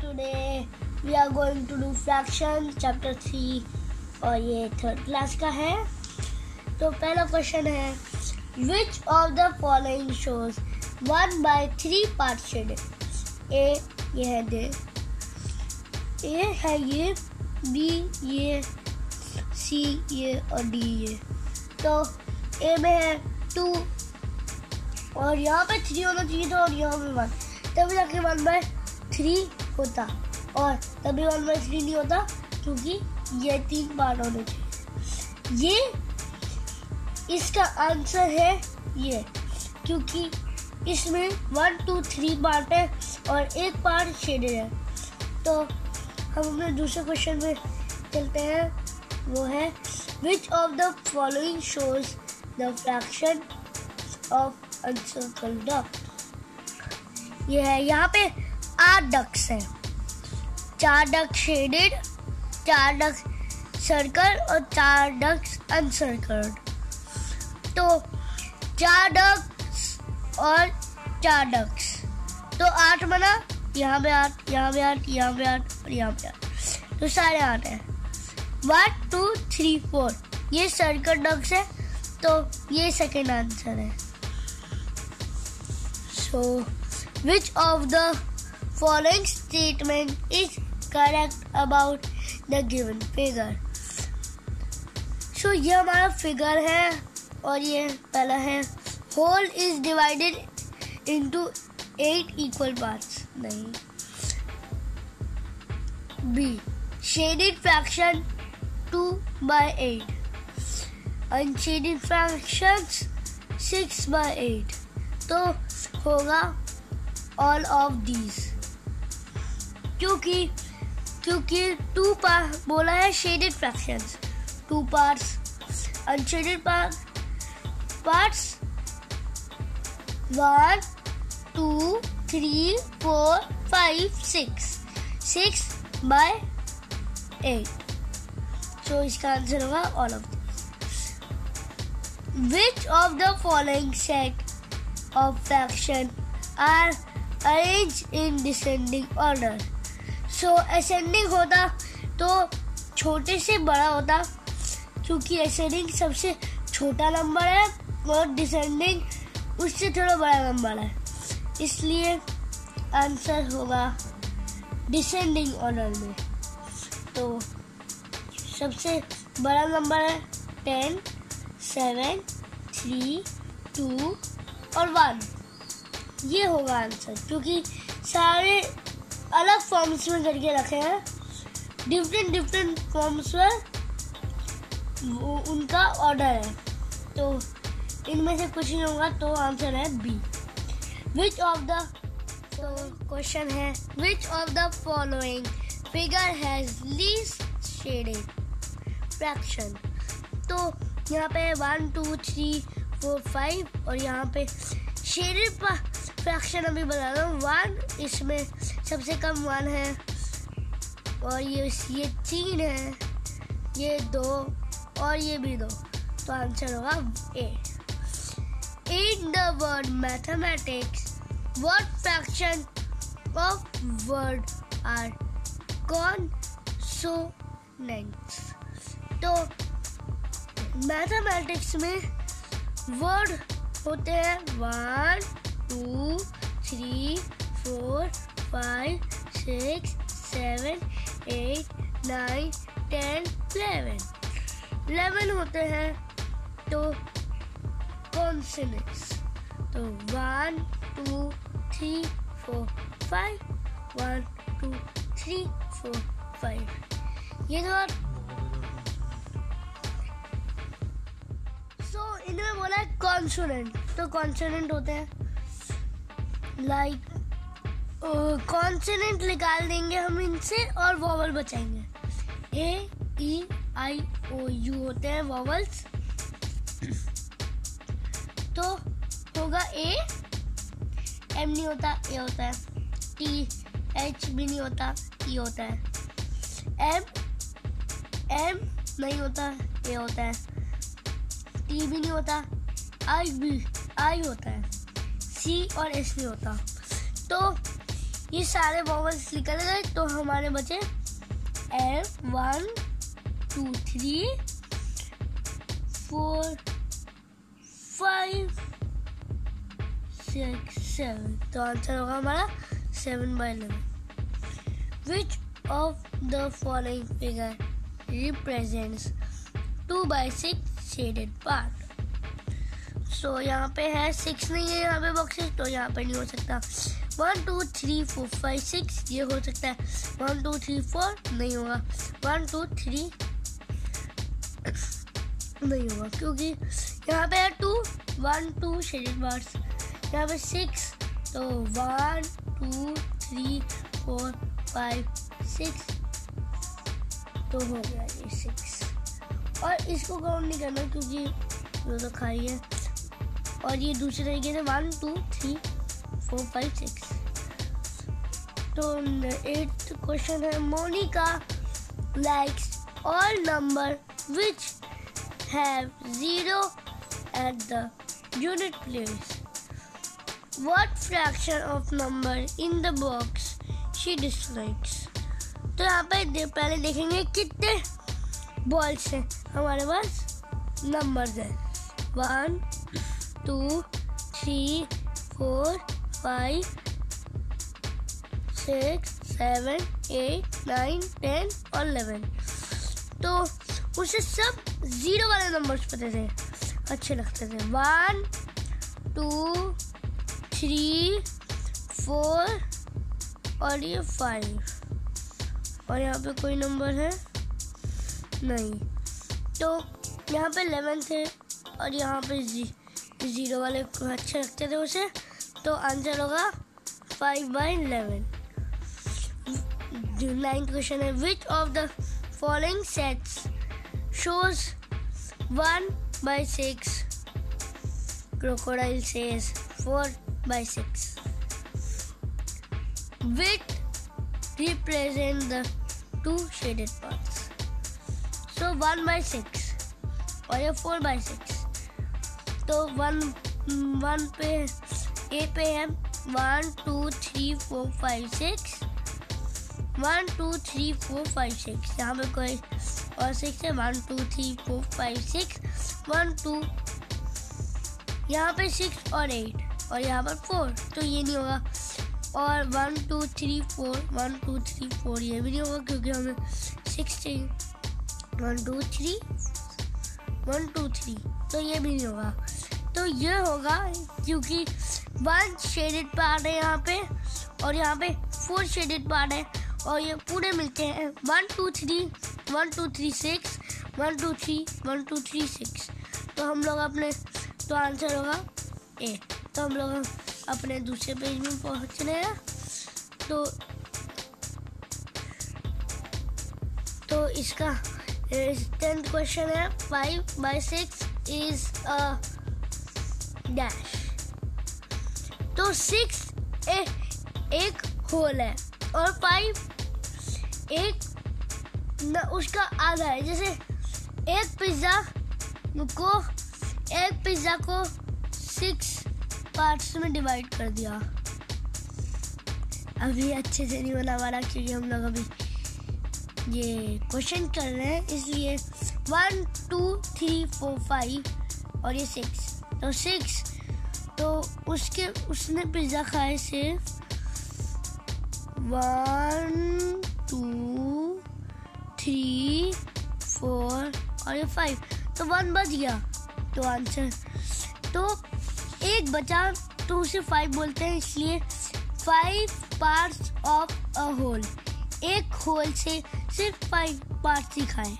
today. We are going to do fraction, chapter three और ये third class का है। तो पहला क्वेश्चन है which of the following shows one by three part A ये है दे। ए है ये बी ये सी ये और डी ये। तो ए में है टू और यहाँ पे थ्री होना चाहिए था और यहाँ पे वन तभी जाके वन बाय थ्री होता। और तभी वन बाई थ्री नहीं होता, क्योंकि ये तीन पार्ट होने चाहिए। ये, इसका आंसर है ये, क्योंकि इसमें वन टू थ्री पार्ट है और एक पार्ट शेडेड है। तो हम अपने दूसरे क्वेश्चन में चलते हैं। वो है which of the following shows the fraction of uncircle duck ये है, यहाँ पे आठ डक्स हैं। चार डक शेडेड चार डक सर्कल और चार डक्स अनसर्कल्ड तो चार डक्स और चार डक्स तो आठ बना, यहाँ पे आठ, यहाँ पे आठ, यहाँ पे आठ और यहाँ पे आठ। तो सारे आठ हैं। वन टू थ्री फोर ये सर्कल डक्स है तो ये सेकेंड आंसर है। So which of the following statement is correct about the given figure. So, ये हमारा फिगर है और ये पहला है। Whole is divided into eight equal parts नहीं। B shaded fraction two by eight unshaded fraction six by eight तो होगा ऑल ऑफ़ दीज क्योंकि क्योंकि टू पार बोला है shaded fractions two parts unshaded part parts one two three four five six six by eight so इसका answer होगा all of which of the following set of fraction are arrange in descending order so ascending होता तो छोटे से बड़ा होता, क्योंकि ascending सबसे छोटा नंबर है और डिसेंडिंग उससे थोड़ा बड़ा नंबर है। इसलिए आंसर होगा डिसेंडिंग ऑर्डर में। तो सबसे बड़ा नंबर है टेन सेवन थ्री टू और वन ये होगा आंसर क्योंकि सारे अलग फॉर्म्स में करके रखे हैं। डिफरेंट डिफरेंट फॉर्म्स में उनका ऑर्डर है। तो इनमें से कुछ नहीं होगा तो आंसर है B which of the question है which of the following figure has least shaded fraction तो यहाँ पे one two three four five और यहाँ पे शेडेड फ्रैक्शन अभी बता रहा हूँ। वन इसमें सबसे कम वन है। और ये ये तीन है। ये दो और ये भी दो। तो आंसर होगा A in the word mathematics of word are consonants. तो मैथमेटिक्स में वर्ड होते हैं one two three four five six seven eight nine ten eleven eleven होते हैं तो कॉन्सनेंट्स तो one two three four five one two three four five ये तो सो इनमें बोला है कॉन्सोनेंट तो कॉन्सोनेंट होते हैं लाइक कॉन्सोनेंट निकाल देंगे हम इनसे और vowel बचाएँगे। A E I O you होते हैं वॉवल्स तो होगा ए एम नहीं होता ए होता है। टी एच भी नहीं होता ई होता है। एम एम नहीं होता ए होता है। टी भी नहीं होता आई भी आई होता है। सी और एस नहीं होता। तो ये सारे वॉवल्स निकल गए तो हमारे बचे M one two three four five six seven तो आंसर होगा हमारा seven by eleven which of the following figure represents two by six shaded part so यहाँ पे है सिक्स नहीं है यहाँ पे बॉक्सेस तो यहाँ पे नहीं हो सकता। One two three four five six ये हो सकता है। वन टू थ्री फोर नहीं होगा। वन टू थ्री नहीं होगा, क्योंकि यहाँ पे है two one two shaded bars यहाँ पे सिक्स तो one two three four five six तो हो गया ये सिक्स और इसको काउंट नहीं करना, क्योंकि वो तो खाई है। और ये दूसरे तरीके से one two three four five six तो एट क्वेश्चन है Monica likes all number which have zero at the unit place what fraction of number in the box she dislikes? तो यहाँ पे दे, पहले देखेंगे कितने बॉल्स हैं। हमारे पास नंबर्स हैं। One two three four five six seven eight nine ten और इलेवन तो उसे सब ज़ीरो वाले नंबर्स पता थे। अच्छे लगते थे। वन टू थ्री फोर और ये फाइव और यहाँ पे कोई नंबर है? नहीं। तो यहाँ पे इलेवन थे और यहाँ पे जी ज़ीरो वाले अच्छे लगते थे उसे। तो आंसर होगा five by eleven nine question है which of the following sets shows one by six crocodile says 4 by 6 which represent the two shaded parts? So 1 by 6 और ये 4 by 6 तो वन वन पे ए पे है one two three four five six. One two three four five six. यहाँ पे कोई और सिक्स है। One two three four five six. One two. यहाँ पे सिक्स और एट और यहाँ पर फोर। तो ये नहीं होगा। और one two three four, one two three four ये भी नहीं होगा क्योंकि हमें सिक्स चाहिए। One two three. One two three. तो ये भी नहीं होगा। तो ये होगा क्योंकि वन शेडेड पार्ट है यहाँ पे, और यहाँ पे फोर शेडेड पार्ट है, और ये पूरे मिलते हैं। One two three one two three six one two three one two three six तो हम लोग अपने तो आंसर होगा ए तो हम लोग अपने दूसरे पेज में पहुँच रहे हैं। तो तो इसका टेंथ क्वेश्चन है five by six is dash तो सिक्स ए, एक होल है और फाइव एक न उसका आधा है। जैसे एक पिज़्ज़ा को एक पिज़्ज़ा को सिक्स पार्ट्स में डिवाइड कर दिया। अभी अच्छे से नहीं बना वाला क्योंकि हम लोग अभी ये क्वेश्चन कर रहे हैं इसलिए one two three four five और ये सिक्स तो सिक्स तो उसके, उसने पिज़्ज़ा खाए सिर्फ़ वन टू थ्री फोर और ये फाइव तो वन बच गया तो आंसर तो एक बचा तो उसे फाइव बोलते हैं, इसलिए five parts of a whole एक होल से सिर्फ़ फाइव पार्ट्स ही खाए.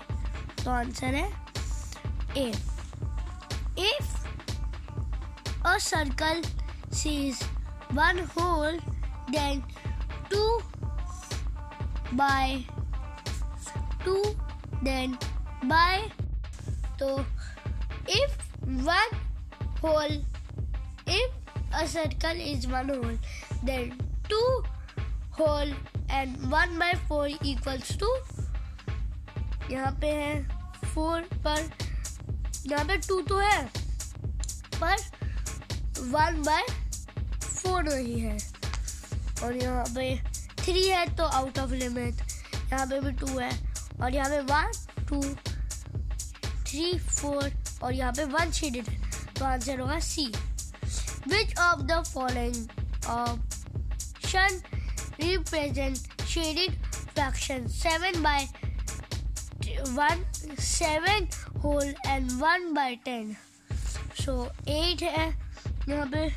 तो आंसर है A if a circle sees one hole then two by two then by so if one hole if a circle is one hole then two hole and one by four equals to यहाँ पे है four पर यहाँ पे to तो है पर one by four नहीं है। और यहाँ पे थ्री है तो आउट ऑफ़ लिमिट यहाँ पे भी टू है। और यहाँ पे वन टू थ्री फोर और यहाँ पे वन शेडेड है। तो आंसर होगा C which of the following option represent shaded fraction seven by one seven whole and one by ten so eight है। यहाँ पे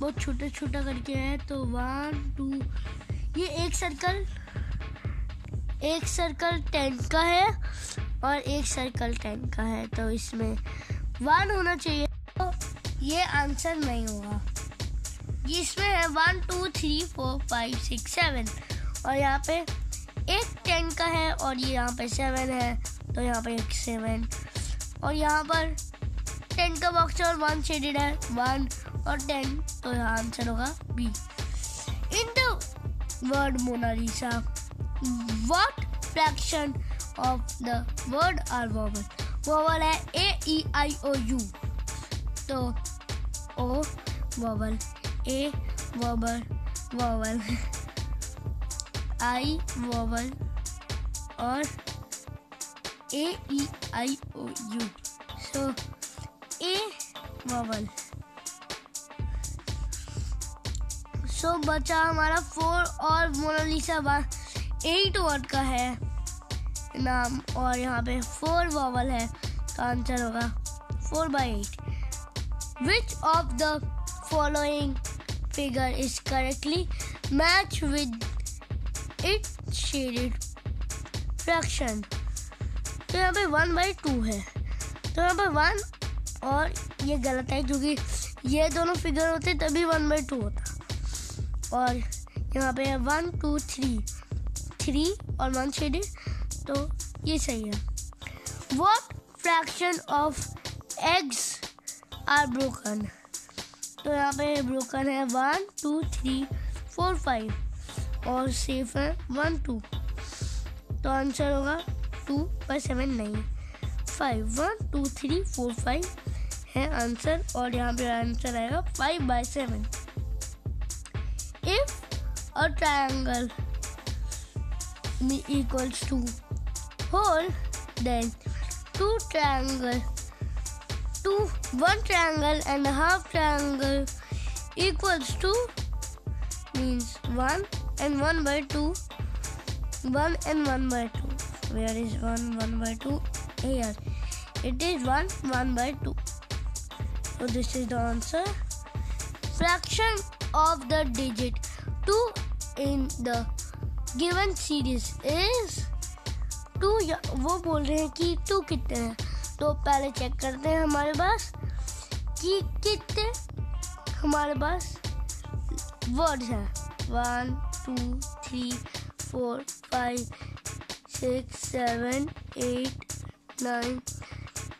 बहुत छोटा छोटा करके है तो वन टू ये एक सर्कल एक सर्कल टेन का है और एक सर्कल टेन का है तो इसमें वन होना चाहिए। तो ये आंसर नहीं होगा। इसमें है one two three four five six seven और यहाँ पे एक टेन का है और ये यहाँ पे सेवन है तो यहाँ पे एक सेवन और यहाँ पर टेन का बॉक्स और वन शेडेड है। वन और टेन तो आंसर होगा B in the word Monalisa what fraction of the word are vowel vowel है A E I O U तो O vowel A vowel vowel I vowel और A E I O you so A vowel सो बचा हमारा four और Mona Lisa eight word का है नाम और यहाँ पे फोर वॉवल है। तो आंसर होगा four by eight which of the following figure is correctly match with it shaded fraction तो यहाँ पे वन बाई टू है। तो यहाँ पे वन और ये गलत है क्योंकि ये दोनों फिगर होते तभी वन बाई टू होता और यहाँ पे है वन टू थ्री थ्री और वन शेडेड तो ये सही है। What fraction of eggs are broken तो यहाँ पे ब्रोकन है one two three four five और सेफ़ है वन टू तो आंसर होगा टू बाई सेवन नहीं. Five one two three four five है आंसर और यहाँ पे आंसर आएगा five by seven a triangle. B equals to whole then two triangle. Two one triangle and a half triangle equals to means one and one by two. One and one by two. Where is one one by two? Here. It is one one by two. So this is the answer. Fraction of the digit. 2 in the given series is two वो बोल रहे हैं कि to कितने हैं? तो पहले check करते हैं हमारे पास कि कितने हमारे पास वर्ड्स हैं। One two three four five six seven eight nine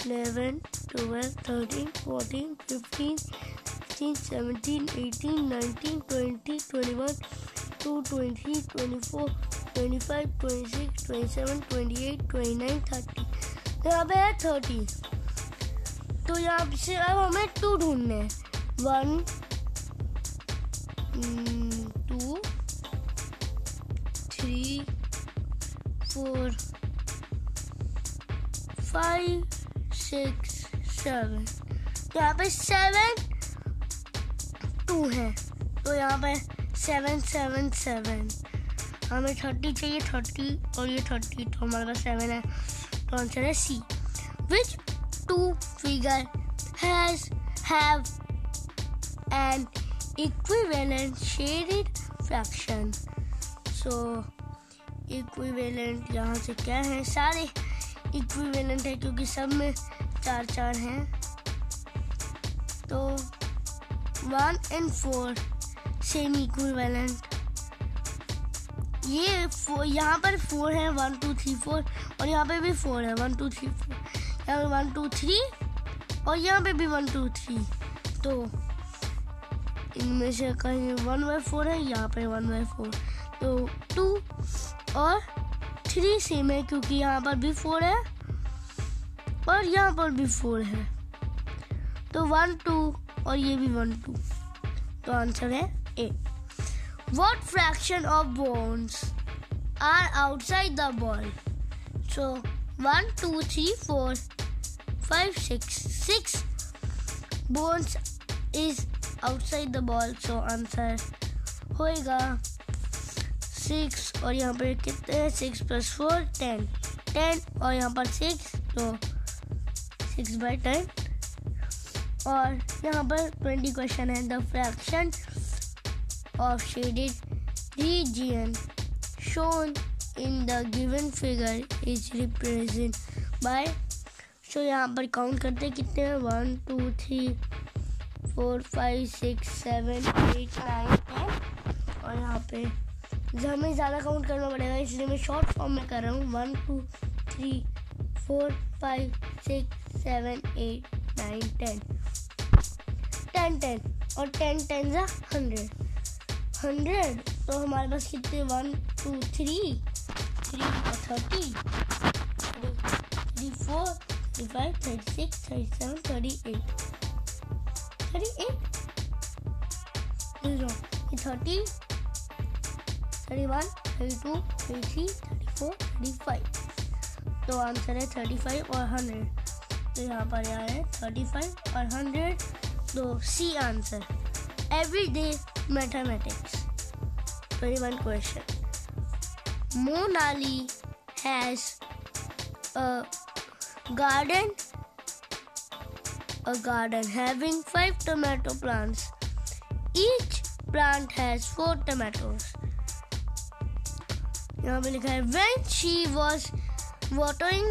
eleven twelve thirteen fourteen fifteen sixteen seventeen eighteen nineteen twenty twenty one two twenty twenty four twenty five twenty six twenty seven twenty eight twenty nine thirty तो यहाँ पे है thirty तो यहाँ से अब हमें two ढूँढने one two three four five six seven तो यहाँ पे सेवन टू है। तो यहाँ पे सेवन सेवन सेवन हमें थर्टी चाहिए थर्टी और ये थर्टी तो हमारे पास सेवन है। तो आंसर है C which two figure has have an equivalent shaded fraction so equivalent यहाँ से क्या है? सारे इक्विवेलेंट है क्योंकि सब में चार चार हैं। तो one and four same equivalent ये यहाँ पर फोर है वन टू थ्री फोर और यहाँ पे भी फोर है वन टू थ्री फोर यहाँ पे वन टू थ्री और यहाँ पे भी वन टू थ्री तो इनमें से कहीं वन बाई फोर है, यहाँ पे वन बाई फोर तो टू और थ्री सेम है, क्योंकि यहाँ पर भी फोर है, और यहाँ पर भी फोर है। तो वन टू और ये भी वन टू तो आंसर है A. what fraction of bones are outside the ball? So 1, 2, 3, 4, 5, 6. 6 bones is outside the ball. So answer होएगा सिक्स और यहाँ पर कितने हैं six plus four ten ten और यहाँ पर सिक्स तो सिक्स बाई टेन और यहाँ पर ट्वेंटी क्वेश्चन है the fraction of shaded region shown in the given figure is represent by so यहाँ पर काउंट करते कितने हैं? One two three four five six seven eight nine ten और यहाँ पे हमें ज़्यादा काउंट करना पड़ेगा, इसलिए मैं शॉर्ट फॉर्म में कर रहा हूँ। One two three four five six seven eight nine ten ten ten और टेन टेन ज़ा हंड्रेड हंड्रेड तो हमारे पास कितने? One two three three thirty three four thirty five thirty six thirty seven thirty eight thirty eight thirty thirty one thirty two thirty three thirty four thirty five तो answer है thirty five और hundred तो यहाँ पर यहाँ है thirty five और hundred तो C answer every day mathematics twenty one question Monali has a garden a garden having five tomato plants each plant has four tomatoes यहाँ पे लिखा है when she was watering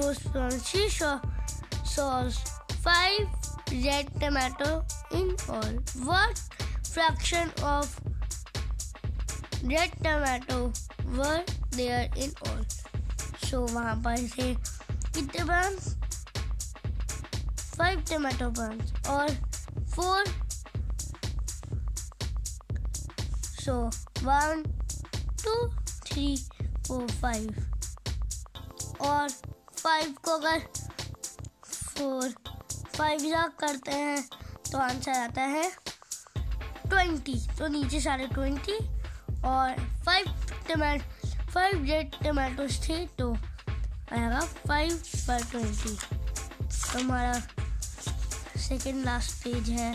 those plants she saw saw five red tomato in all what fraction of red tomato were there in all. So, वहाँ पर से कितने plants five tomato plants और four so one two three four five और five को अगर four five lakh करते हैं तो आंसर आता है ट्वेंटी तो नीचे सारे ट्वेंटी और फाइव टमा फाइव रेड टमाटोज थे तो आएगा फाइव बाय ट्वेंटी तो हमारा सेकेंड लास्ट पेज है।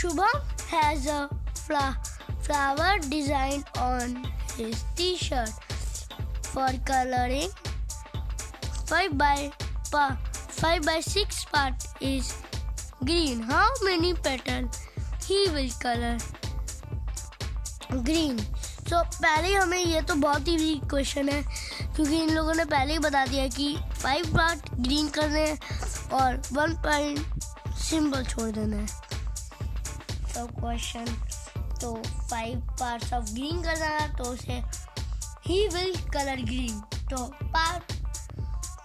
Shubham has a flower design on his T shirt for colouring five by five by six part is green how many pattern he will colour green. So, पहले हमें ये तो बहुत ही week question है, क्योंकि इन लोगों ने पहले ही बता दिया कि फाइव पार्ट ग्रीन करने हैं और वन पॉइंट सिंबल छोड़ देना है। तो क्वेश्चन तो फाइव पार्ट्स ऑफ़ ग्रीन करना है तो उसे ही विल कलर ग्रीन तो पार्ट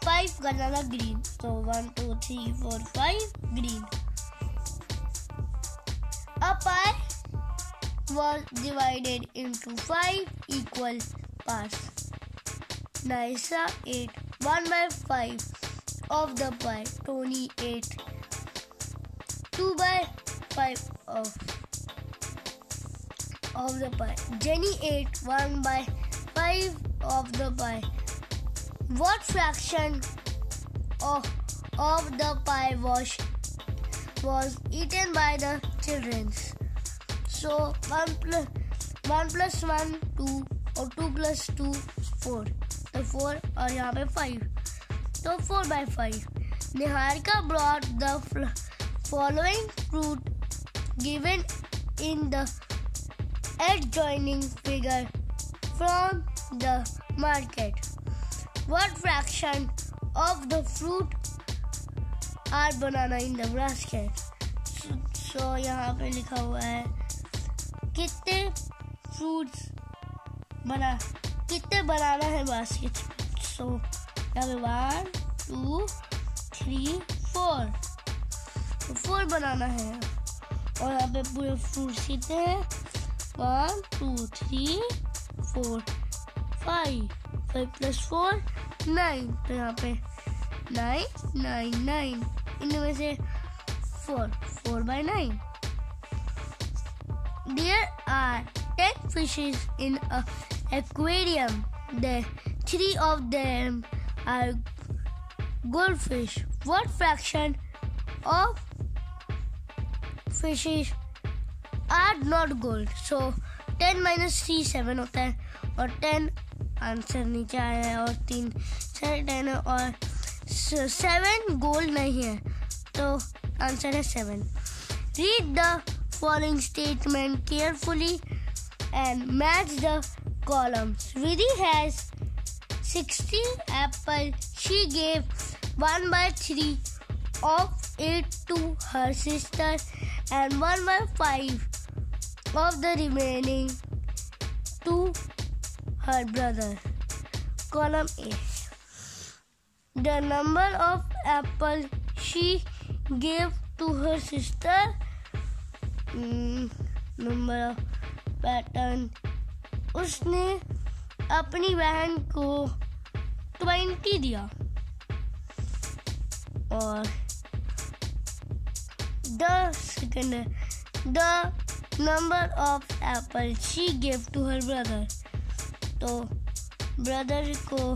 फाइव करना था ग्रीन तो one two three four five green अब pie was divided into five equal parts. Naisa ate one by five of the pie. Tony ate two by five of of the pie. Jenny ate 1 by 5 of the pie. What fraction of, of the pie was, was eaten by the children? So 1 plus 1 plus 1 2 और 2 plus 2 4 तो 4 और यहाँ पे 5 तो 4 by 5 Niharika brought the following fruit given in the adjoining figure from the market. What fraction of the fruit are banana in the basket? So, so यहाँ पे लिखा हुआ है कितने फ्रूट्स बना, कितने बनाना है बास्केट सो यहाँ वन टू थ्री फोर तो फोर बनाना है। और यहाँ पे पूरे फ्रूट्स कितने हैं? One two three four five five plus four nine तो यहाँ पे नाइन नाइन नाइन इनमें से four four by nine are are 10 fishes in a aquarium. The three of them are goldfish. What fraction of fishes are not gold? So 10 minus 3 7 होता है और 10 answer नीचे आया है और तीन साढ़े टेन है और सेवन गोल्ड नहीं है तो आंसर है seven read the following statement carefully and match the columns. Vidhi has 60 apples. She gave 1 by 3 of it to her sister and 1 by 5 of the remaining to her brother. Column A. The number of apples she gave to her sister Mm, number of pattern. उसने अपनी बहन को twenty दिया। और the second the number of apple she give to her brother तो brother को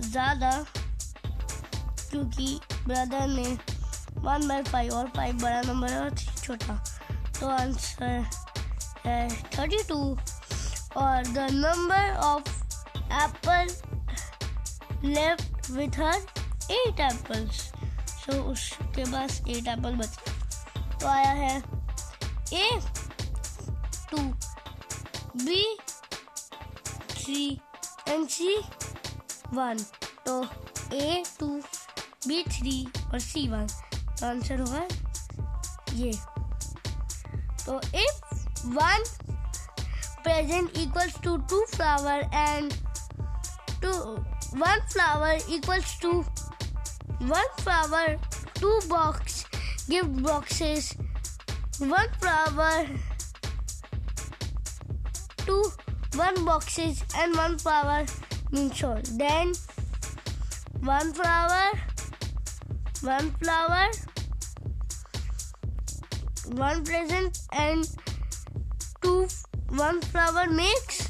ज़्यादा क्योंकि ब्रदर ने वन बाई फाइव और फाइव बड़ा नंबर है और छोटा। तो आंसर है थर्टी टू। और the number of apple left with her eight apples. So उसके पास एट एप्पल बचे तो आया है A two, B three, and C one. तो ए टू, बी थ्री और सी वन। तो आंसर होगा ये तो if one present equals to two flower and two one flower equals to one flower two box gift boxes one flower two one boxes and one flower sure. Then one flower, one flower, one present and two one flower makes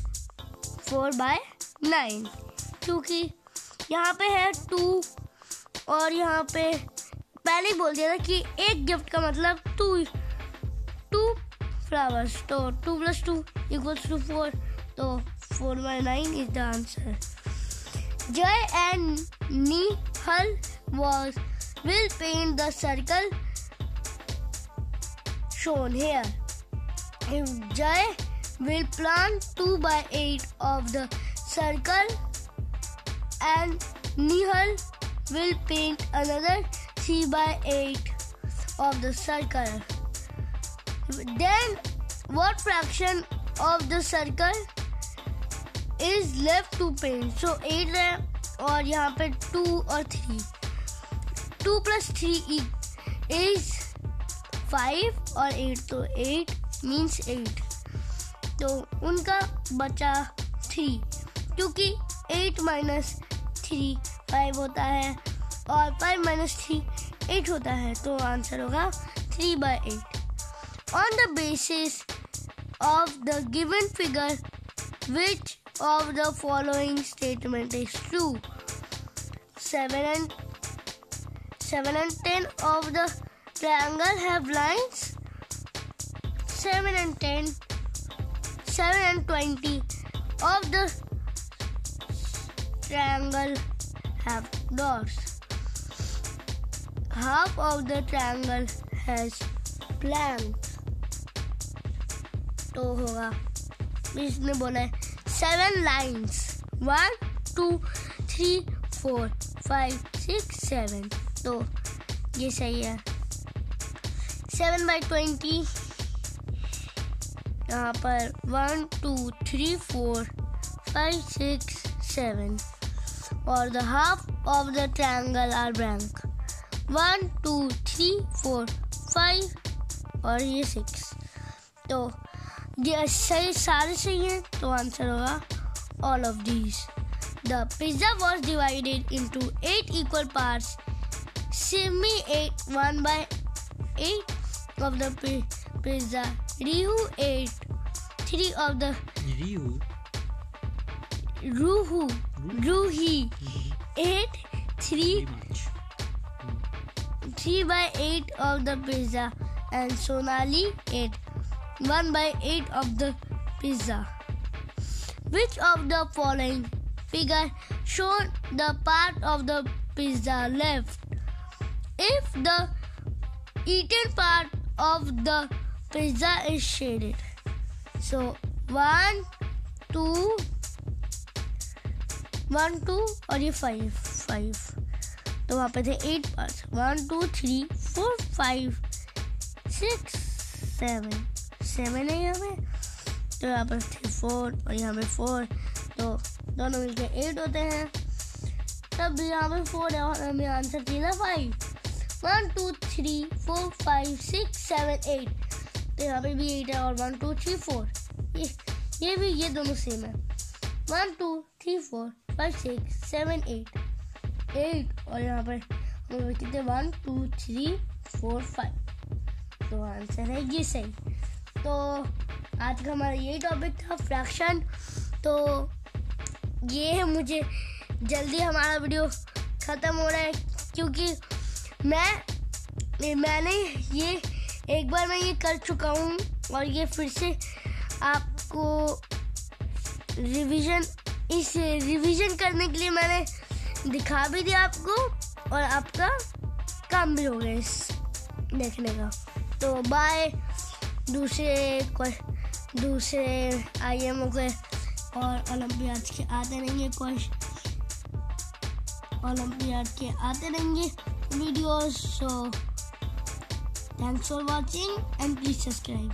four by nine क्योंकि यहाँ पे है to और यहाँ पे पहले ही बोल दिया था कि एक गिफ्ट का मतलब टू टू फ्लावर्स तो two plus two equals two four So 4 by 9 is the answer. Jay and Nihal was will paint the circle shown here. If Jay will plant 2 by 8 of the circle and Nihal will paint another 3 by 8 of the circle. Then what fraction of the circle is left to paint so eight है और यहाँ पे to और three two plus three is five और eight तो eight means eight तो उनका बचा थ्री क्योंकि एट माइनस थ्री फाइव होता है और फाइव माइनस थ्री एट होता है तो आंसर होगा three by eight on the basis of the given figure which of the following statement is true. 7 and 7 and 10 of the triangle have lines. 7 and 10 7 and 20 of the triangle have dots. Half of the triangle has planks. तो होगा इसने बोला है seven lines. One, two, three, four, five, six, seven. तो ये सही है seven by twenty यहाँ पर one two three four five six seven और the half of the triangle are blank one two three four five और ये six तो ये सही, सारे सही हैं तो आंसर होगा all of these the pizza was divided into eight equal parts Simi eight one by eight of the pizza. Ryu ate three of the Ryu. Ruhu. Ruhi mm-hmm. ate three mm. three by eight of the pizza, and Sonali ate one by eight of the pizza. Which of the following figure showed the part of the pizza left? If the eaten part of the pizza is shaded. So one, two, one, two और ये five five तो वहाँ पे थे eight parts one two three four five six seven seven है यहाँ पे. तो यहाँ पर थे फोर और यहाँ पे फोर तो दोनों मिलके एट होते हैं. तब यहाँ पे फोर है और हमें आंसर चाहिए ना five one two three four five six seven eight तो यहाँ पे भी एट है और वन टू थ्री फोर ये ये भी, ये दोनों सेम है. One two three four five six seven eight eight और यहाँ पर हम one two three four five तो आंसर है ये सही. तो आज का हमारा यही टॉपिक था फ्रैक्शन तो ये है मुझे जल्दी हमारा वीडियो ख़त्म हो रहा है, क्योंकि मैं मैंने ये, एक बार मैं ये कर चुका हूँ और ये फिर से आपको रिवीजन इस रिवीजन करने के लिए मैंने दिखा भी दिया आपको और आपका काम भी हो गया इस देखने का। तो बाय दूसरे दूसरे आई एम के और ओलंपियाड के आते रहेंगे क्वेश्चन ओलंपियाड के आते रहेंगे। videos so thanks for watching and please subscribe.